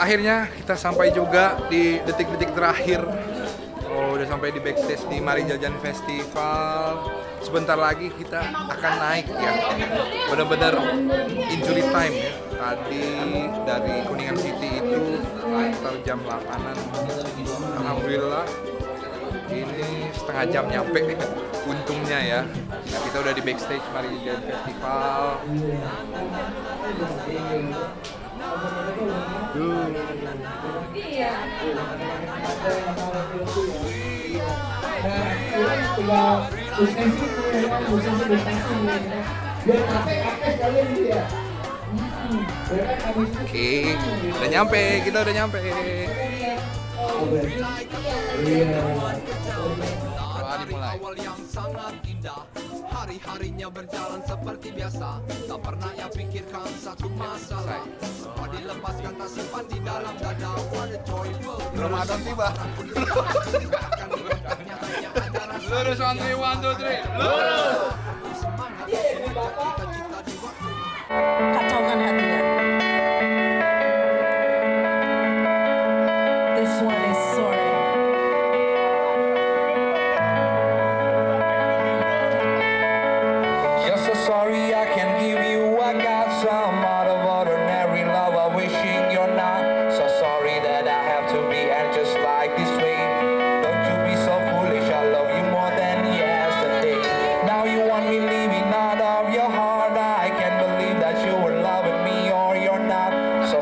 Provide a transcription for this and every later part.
Akhirnya kita sampai juga di detik-detik terakhir. Oh, udah sampai di backstage di Mari Jajan Festival. Sebentar lagi kita akan naik ya. Benar-benar injury time ya. Tadi dari Kuningan City itu sekitar jam 8-an. Alhamdulillah ini setengah jam nyampe untungnya ya. Nah, kita udah di backstage Mari Jajan Festival. tinggal tuh ya suspensi dispensasi ya biar capek capek sekalian ya Oke, udah nyampe, kita udah nyampe. awal yang sangat indah Hari-harinya berjalan seperti biasa Tak pernah ia pikirkan satu masalah Semua dilepaskan tak simpan di dalam dada What a joyful Ramadan tiba. Lurus santri, one, two, three. semangat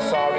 sorry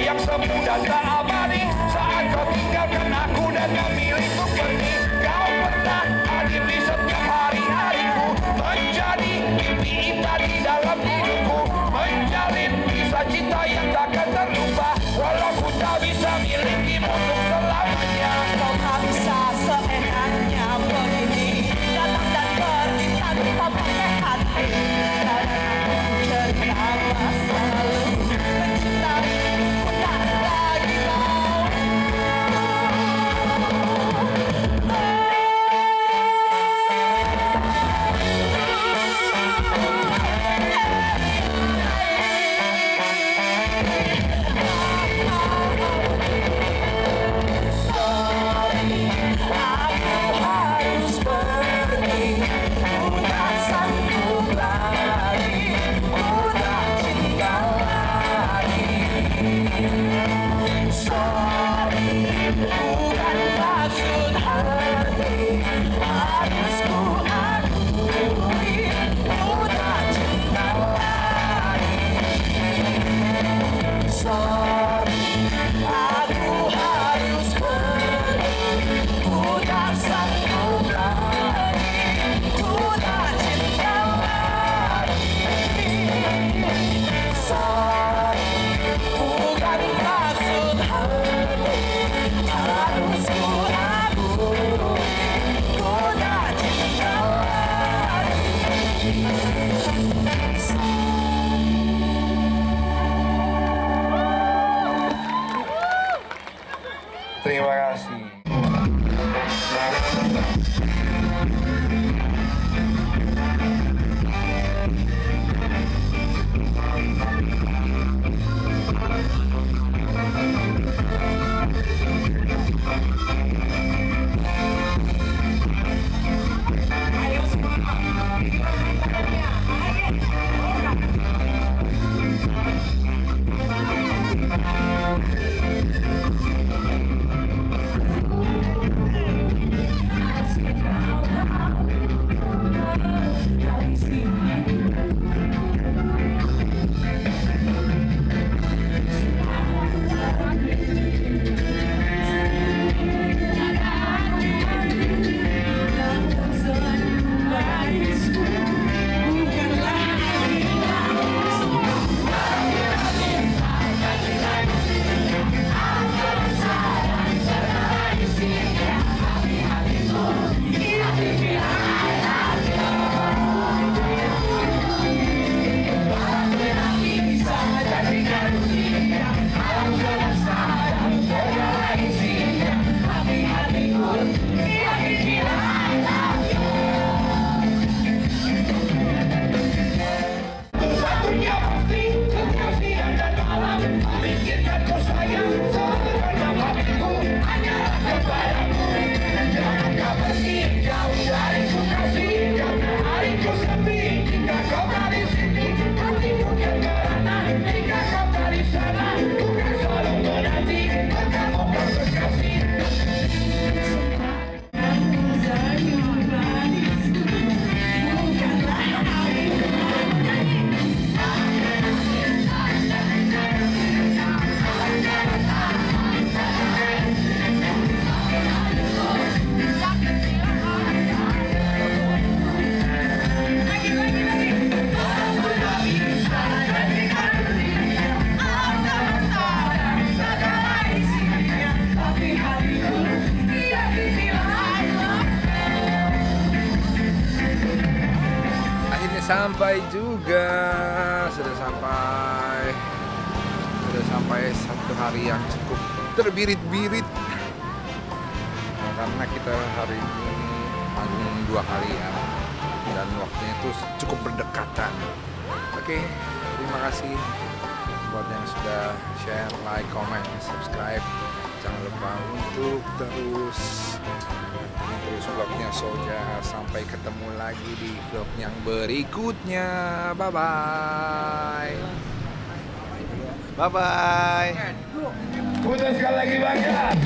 yang semu dan tak abadi. Saat kau tinggalkan aku dan memilih untuk pergi Kau pernah hadir di setiap hari-hariku Menjadi mimpi indah di dalam hidupku. Menjalin kisah cinta yang takkan terlupa. Walau ku tak bisa milikimu sampai juga, sudah sampai, sudah sampai satu hari yang cukup terbirit-birit. Nah, karena kita hari ini manggung dua kali ya, dan waktunya itu cukup berdekatan. Oke, terima kasih buat yang sudah share, like, comment, subscribe. Jangan lupa untuk terus terus vlognya Soja. Sampai ketemu lagi di vlog yang berikutnya. Bye bye bye bye Putar sekali lagi bangga